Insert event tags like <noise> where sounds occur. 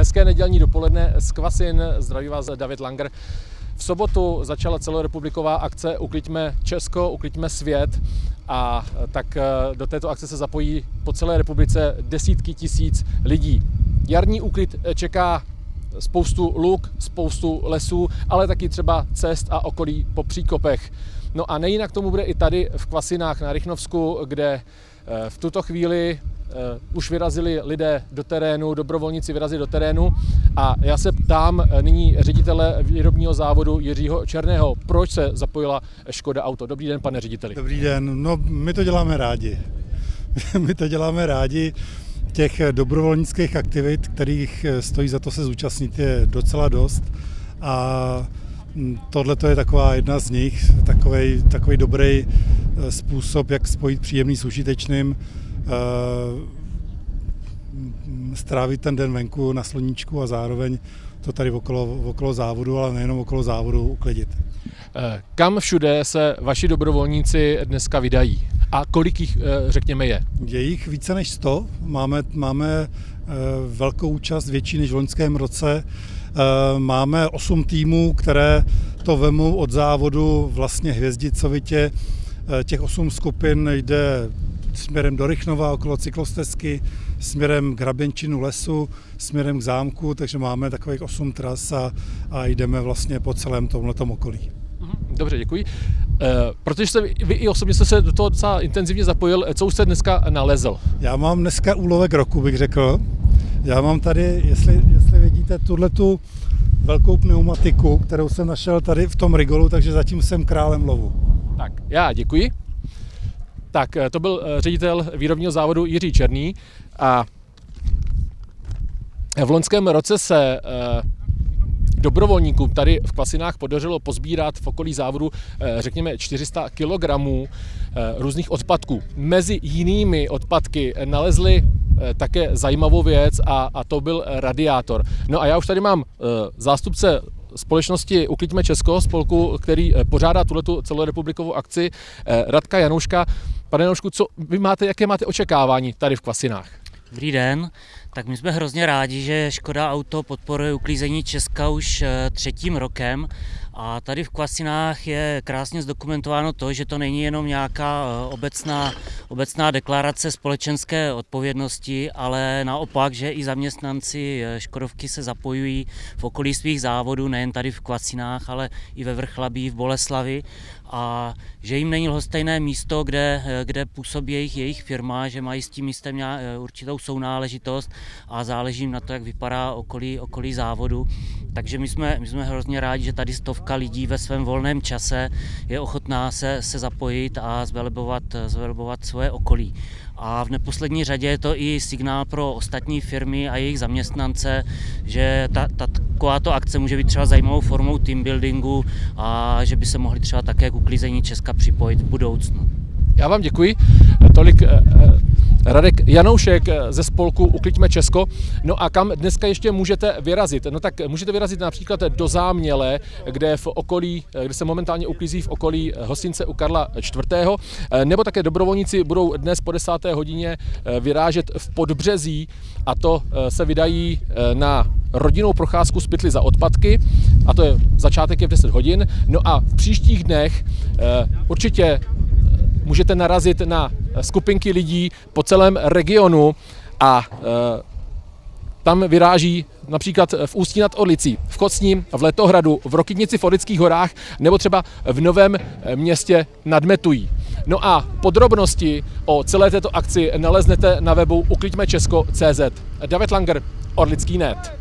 Hezké nedělní dopoledne z Kvasin, zdraví vás David Langer. V sobotu začala celorepubliková akce Ukliďme Česko, ukliďme svět a tak eh, do této akce se zapojí po celé republice desítky tisíc lidí. Jarní úklid čeká spoustu luk, spoustu lesů, ale taky třeba cest a okolí po příkopech. No a nejinak tomu bude i tady v Kvasinách na Rychnovsku, kde eh, v tuto chvíli už vyrazili lidé do terénu, dobrovolníci vyrazili do terénu a já se ptám eh, nyní ředitele výrobního závodu Jiřího Černého, proč se zapojila Škoda Auto. Dobrý den, pane řediteli. Dobrý den, no my to děláme rádi. <laughs> my to děláme rádi. Těch dobrovolnických aktivit, kterých stojí za to se zúčastnit, je docela dost a hm, Tohle je taková jedna z nich, takový, takový dobrý eh, způsob, jak spojit příjemný s užitečným Eh, strávit ten den venku na sluníčku a zároveň to tady okolo, okolo závodu, ale nejenom okolo závodu uklidit. Eh, kam všude se vaši dobrovolníci dneska vydají? A kolik jich, eh, řekněme, je? Je jich více než 100. Máme, máme velkou účast, větší než v loňském roce. Máme 8 týmů, které to vemou od závodu vlastně hvězdicovitě. Těch 8 skupin jde směrem do Rychnova okolo cyklostezky, směrem k Hrabenčinu lesu, směrem k zámku, takže máme takových 8 tras a, a jdeme vlastně po celém tomhletom okolí. Mhm, dobře, děkuji. E, protože jste, vy i osobně jste se do toho docela intenzivně zapojil, co už jste dneska nalezl? Já mám dneska úlovek roku, bych řekl. Já mám tady, jestli, jestli vidíte, tuhle tu velkou pneumatiku, kterou jsem našel tady v tom rigolu, takže zatím jsem králem lovu. Tak, já děkuji. Tak, eh, to byl eh, ředitel výrobního závodu Jiří Černý a v loňském roce se eh, dobrovolníkům tady v Klasinách podařilo pozbírat v okolí závodu řekněme 400 kg různých odpadků. Mezi jinými odpadky nalezli také zajímavou věc a, a to byl radiátor. No a já už tady mám zástupce společnosti Ukliďme Česko, spolku, který pořádá tuto celorepublikovou akci, Radka Janouška. Pane Nožku, co vy máte, jaké máte očekávání tady v Kvasinách? Dobrý den. Tak my jsme hrozně rádi, že Škoda Auto podporuje uklízení Česka už eh, třetím rokem a tady v Kvasinách je krásně zdokumentováno to, že to není jenom nějaká eh, obecná, obecná deklarace společenské odpovědnosti, ale naopak, že i zaměstnanci eh, Škodovky se zapojují v okolí svých závodů, nejen tady v Kvasinách, ale i ve Vrchlabí, v Boleslavi a že jim není lhostejné místo, kde, eh, kde působí jejich, jejich firma, že mají s tím místem určitou sounáležitost a záleží jim na to, jak vypadá okolí, okolí závodu. Takže my jsme, my jsme hrozně rádi, že tady stovka lidí ve svém volném čase je ochotná se, se zapojit a zvelebovat, zvelebovat svoje okolí. A v neposlední řadě je to i signál pro ostatní firmy a jejich zaměstnance, že ta, ta takováto akce může být třeba zajímavou formou team buildingu a že by se mohli třeba také k uklízení Česka připojit v budoucnu. Já vám děkuji. Tolik eh, Radek Janoušek ze spolku Ukliďme Česko. No a kam dneska ještě můžete vyrazit? No tak můžete vyrazit například do Záměle, kde v okolí, kde se momentálně uklízí v okolí hostince u Karla IV. Nebo také dobrovolníci budou dnes po 10. hodině vyrážet v Podbřezí a to se vydají na rodinnou procházku z pytly za odpadky a to je začátek je v 10 hodin. No a v příštích dnech určitě můžete narazit na skupinky lidí po celém regionu a e, tam vyráží například v Ústí nad Orlicí, v Kocním, v Letohradu, v Rokydnici v Orlických horách nebo třeba v Novém městě nad Metují. No a podrobnosti o celé této akci naleznete na webu ukliďmečesko.cz. David Langer, Orlický net.